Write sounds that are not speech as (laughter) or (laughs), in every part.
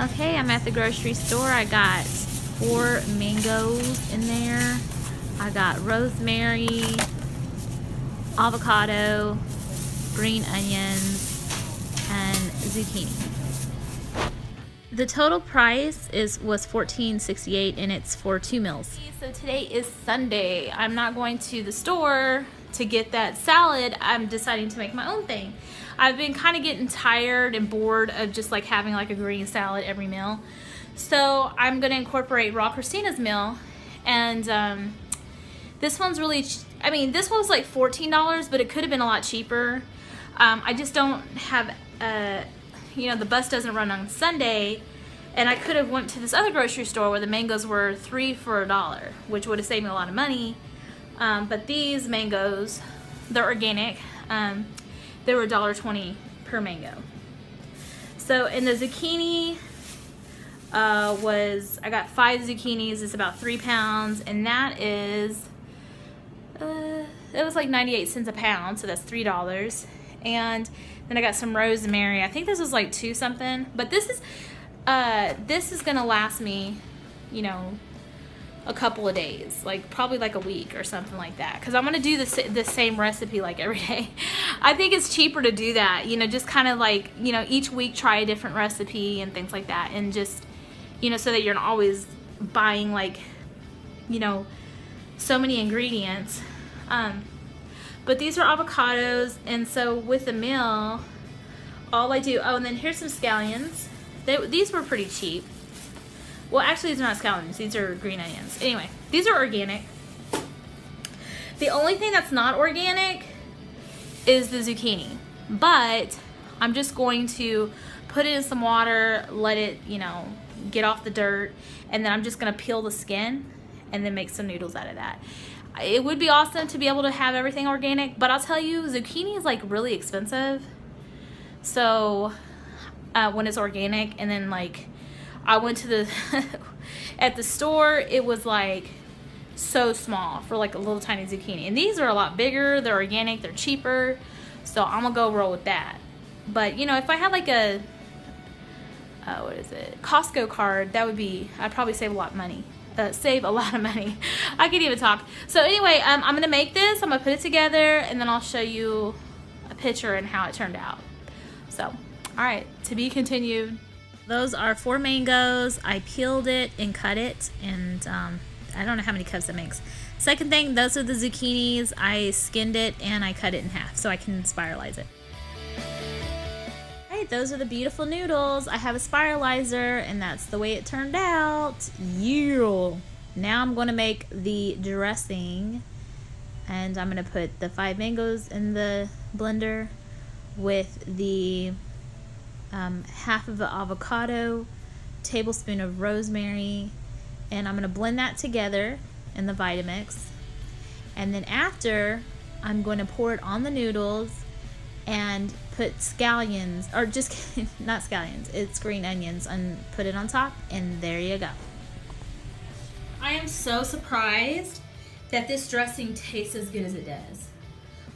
Okay, I'm at the grocery store. I got four mangoes in there. I got rosemary, avocado, green onions, and zucchini. The total price is was $14.68 and it's for two meals. So today is Sunday. I'm not going to the store to get that salad. I'm deciding to make my own thing. I've been kind of getting tired and bored of just like having like a green salad every meal. So I'm to incorporate Raw Kristina's meal and um, this one's really, I mean, this one was like $14, but it could have been a lot cheaper. Um, I just don't have, uh, you know, the bus doesn't run on Sunday, and I could have went to this other grocery store where the mangoes were three for a dollar, which would have saved me a lot of money. Um, but these mangoes, they're organic. Um, they were $1.20 per mango. So, in the zucchini uh, was, I got five zucchinis, it's about three pounds, and that is, uh, it was like 98 cents a pound, so that's $3. And then I got some rosemary. I think this was like two something, but this is, uh, this is gonna last me, you know, a couple of days, like probably like a week or something like that. Cause I'm gonna do the, the same recipe like every (laughs) day. I think it's cheaper to do that, you know, just kind of like, you know, each week try a different recipe and things like that. And just, you know, so that you're not always buying like, you know, so many ingredients. Um, but these are avocados, and so with the meal, all I do, oh, and then here's some scallions. They, these were pretty cheap. Well, actually, these are not scallions. These are green onions. Anyway, these are organic. The only thing that's not organic is the zucchini. But I'm just going to put it in some water, let it, you know, get off the dirt, and then I'm just going to peel the skin and then make some noodles out of that it would be awesome to be able to have everything organic, but I'll tell you, zucchini is like really expensive. So uh, when it's organic, and then like I went to the (laughs) at the store, it was like so small for like a little tiny zucchini, and these are a lot bigger. They're organic, they're cheaper, so I'm gonna go roll with that. But you know, if I had like a uh, what is it Costco card, that would be I'd probably save a lot of money uh, save a (laughs) lot of money. I can't even talk. So anyway, um, I'm to make this. I'm to put it together and then I'll show you a picture and how it turned out. So, all right, to be continued. Those are four mangoes. I peeled it and cut it and um, I don't know how many cups it makes. Second thing, those are the zucchinis. I skinned it and I cut it in half so I can spiralize it those are the beautiful noodles. I have a spiralizer, and that's the way it turned out. Yeah. Now I'm going to make the dressing, and I'm going to put the five mangoes in the blender with the um, half of the avocado, tablespoon of rosemary, and I'm going to blend that together in the Vitamix. And then after, I'm going to pour it on the noodles and put scallions, or just (laughs) not scallions, it's green onions, and put it on top, and there you go. I am so surprised that this dressing tastes as good as it does.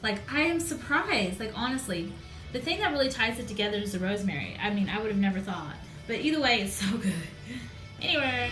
Like, I am surprised, like, honestly. The thing that really ties it together is the rosemary. I mean, I would have never thought. But either way, it's so good. (laughs) Anyway.